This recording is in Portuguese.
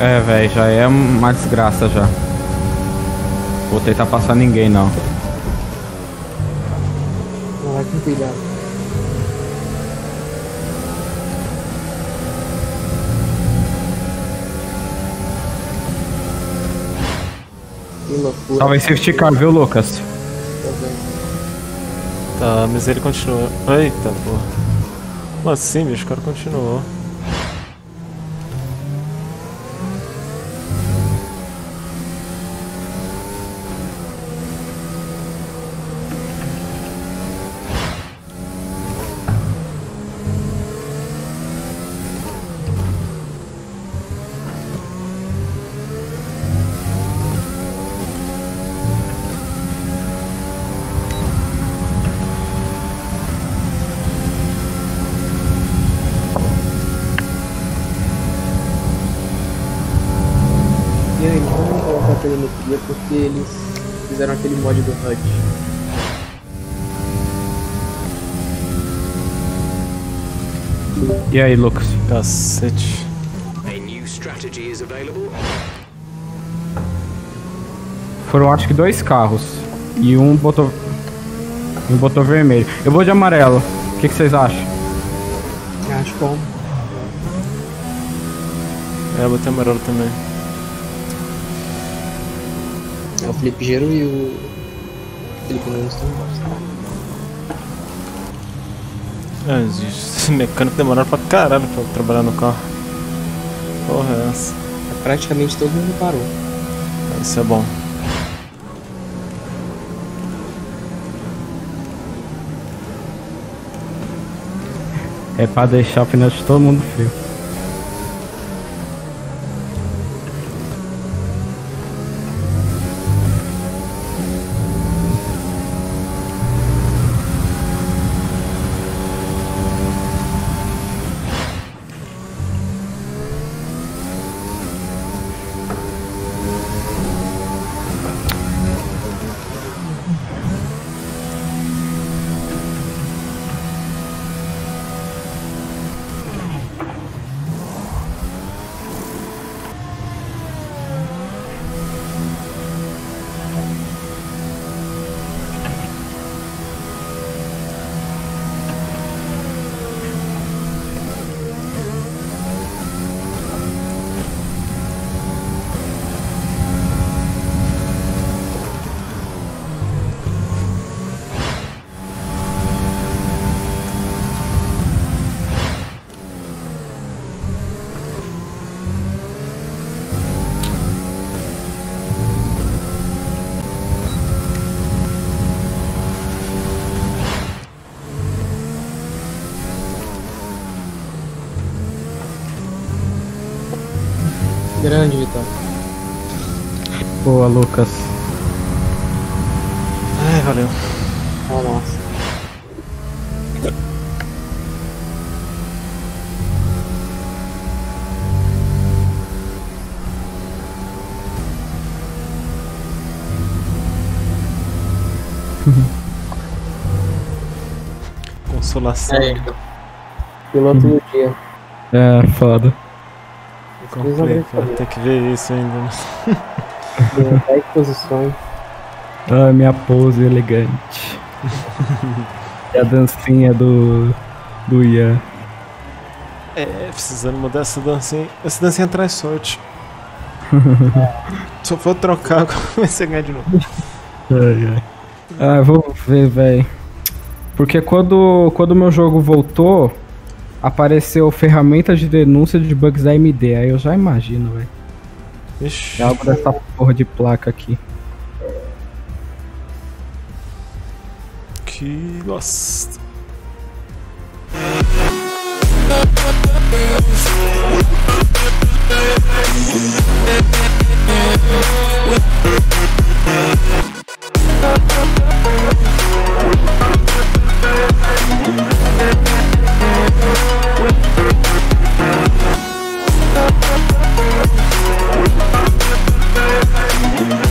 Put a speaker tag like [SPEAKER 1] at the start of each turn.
[SPEAKER 1] É, velho, já é uma desgraça já. Vou tentar passar ninguém não.
[SPEAKER 2] Vai. Que loucura.
[SPEAKER 1] Salve aí safety car, viu, Lucas?
[SPEAKER 2] Tá vendo?
[SPEAKER 3] Tá, mas ele continuou. Eita porra. Como assim, bicho? O cara continuou.
[SPEAKER 2] E aí, vamos colocar a telemetria porque eles fizeram aquele mod do HUD.
[SPEAKER 1] E aí, Lucas?
[SPEAKER 3] Cacete.
[SPEAKER 4] A new strategy is available.
[SPEAKER 1] Foram acho que dois carros. E um botou. Um botou vermelho. Eu vou de amarelo. O que, que vocês acham?
[SPEAKER 2] Acho bom.
[SPEAKER 3] É, eu botei amarelo também.
[SPEAKER 2] Felipe Gero e o Felipe Nunes estão embaixo.
[SPEAKER 3] Ah, esse mecânico demoraram pra caralho pra trabalhar no carro. Porra, é essa?
[SPEAKER 2] Praticamente todo mundo parou.
[SPEAKER 3] Isso é bom.
[SPEAKER 1] É pra deixar o pneu de todo mundo frio.
[SPEAKER 2] Grande, Vitor.
[SPEAKER 1] Boa, Lucas.
[SPEAKER 3] Ai, valeu.
[SPEAKER 2] Ah, nossa.
[SPEAKER 3] Consolação.
[SPEAKER 2] É, Piloto do dia.
[SPEAKER 1] É, foda.
[SPEAKER 3] Complicado. Tem que ver isso ainda. né?
[SPEAKER 2] Deu 10 posições.
[SPEAKER 1] Ah, minha pose elegante. e a dancinha do. do Ian.
[SPEAKER 3] É, precisando mudar essa dancinha. Essa dancinha traz sorte. Se eu for trocar, comecei a ganhar de novo.
[SPEAKER 1] Ai, ai. Ah, vou ver, velho. Porque quando quando meu jogo voltou, apareceu ferramenta de denúncia de bugs da AMD. Aí eu já imagino, velho. É algo dessa porra de placa aqui.
[SPEAKER 3] Que. Nossa.